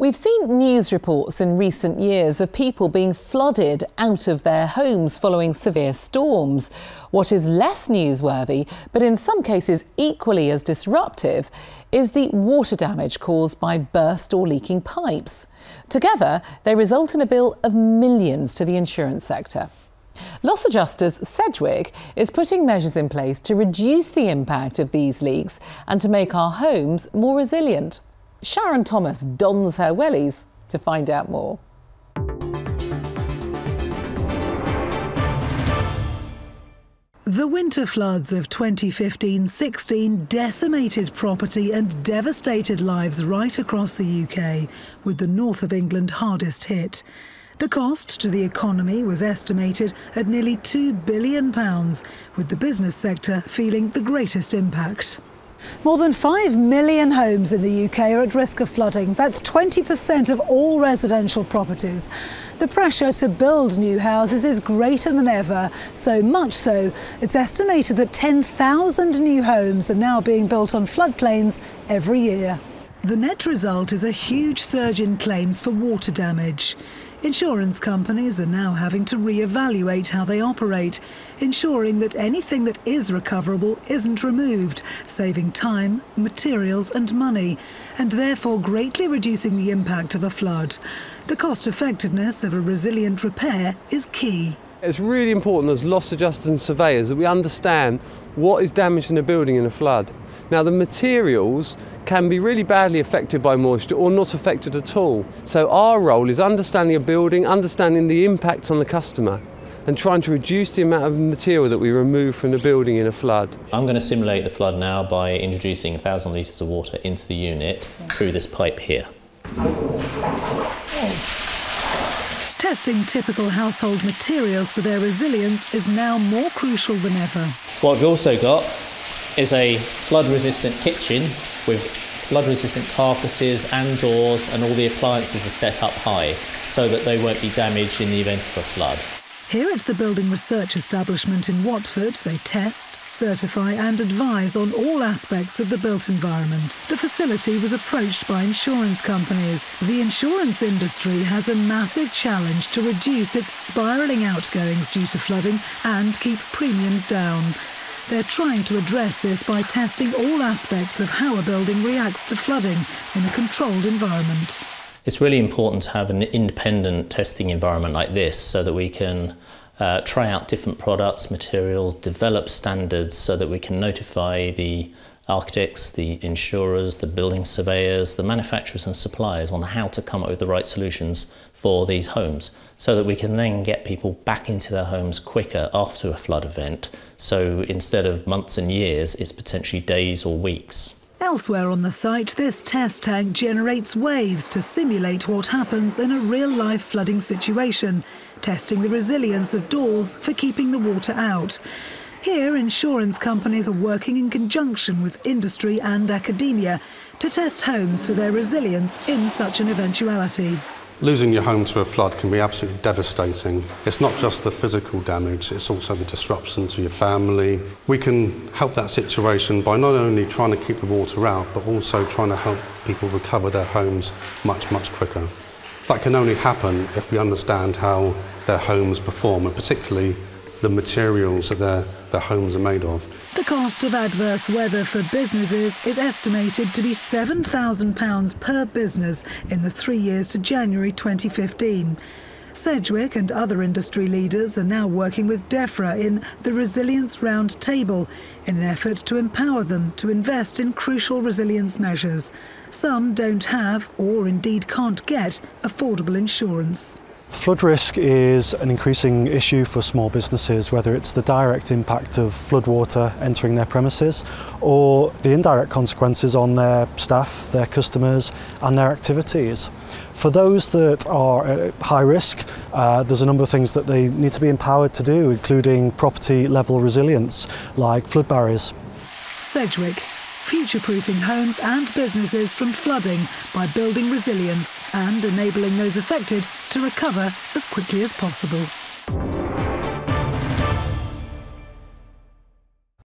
We've seen news reports in recent years of people being flooded out of their homes following severe storms. What is less newsworthy, but in some cases equally as disruptive, is the water damage caused by burst or leaking pipes. Together, they result in a bill of millions to the insurance sector. Loss adjusters Sedgwick is putting measures in place to reduce the impact of these leaks and to make our homes more resilient. Sharon Thomas dons her wellies to find out more. The winter floods of 2015-16 decimated property and devastated lives right across the UK, with the north of England hardest hit. The cost to the economy was estimated at nearly £2 billion, with the business sector feeling the greatest impact. More than 5 million homes in the UK are at risk of flooding. That's 20% of all residential properties. The pressure to build new houses is greater than ever, so much so it's estimated that 10,000 new homes are now being built on floodplains every year. The net result is a huge surge in claims for water damage. Insurance companies are now having to re-evaluate how they operate, ensuring that anything that is recoverable isn't removed, saving time, materials and money, and therefore greatly reducing the impact of a flood. The cost effectiveness of a resilient repair is key. It's really important as loss adjusters and surveyors that we understand what is damaged in a building in a flood. Now the materials can be really badly affected by moisture or not affected at all. So our role is understanding a building, understanding the impact on the customer and trying to reduce the amount of material that we remove from the building in a flood. I'm going to simulate the flood now by introducing 1,000 litres of water into the unit through this pipe here. Testing typical household materials for their resilience is now more crucial than ever. What we've also got is a flood resistant kitchen with flood resistant carcasses and doors and all the appliances are set up high so that they won't be damaged in the event of a flood. Here at the Building Research Establishment in Watford, they test, certify and advise on all aspects of the built environment. The facility was approached by insurance companies. The insurance industry has a massive challenge to reduce its spiralling outgoings due to flooding and keep premiums down. They're trying to address this by testing all aspects of how a building reacts to flooding in a controlled environment. It's really important to have an independent testing environment like this so that we can uh, try out different products, materials, develop standards so that we can notify the architects, the insurers, the building surveyors, the manufacturers and suppliers on how to come up with the right solutions for these homes so that we can then get people back into their homes quicker after a flood event. So instead of months and years, it's potentially days or weeks. Elsewhere on the site, this test tank generates waves to simulate what happens in a real-life flooding situation, testing the resilience of doors for keeping the water out. Here, insurance companies are working in conjunction with industry and academia to test homes for their resilience in such an eventuality. Losing your home to a flood can be absolutely devastating. It's not just the physical damage, it's also the disruption to your family. We can help that situation by not only trying to keep the water out, but also trying to help people recover their homes much, much quicker. That can only happen if we understand how their homes perform, and particularly the materials that their, their homes are made of. The cost of adverse weather for businesses is estimated to be £7,000 per business in the three years to January 2015. Sedgwick and other industry leaders are now working with DEFRA in the Resilience Round Table in an effort to empower them to invest in crucial resilience measures. Some don't have, or indeed can't get, affordable insurance. Flood risk is an increasing issue for small businesses, whether it's the direct impact of floodwater entering their premises or the indirect consequences on their staff, their customers and their activities. For those that are at high risk, uh, there's a number of things that they need to be empowered to do, including property level resilience, like flood barriers. Sedgwick, future-proofing homes and businesses from flooding by building resilience and enabling those affected to recover as quickly as possible.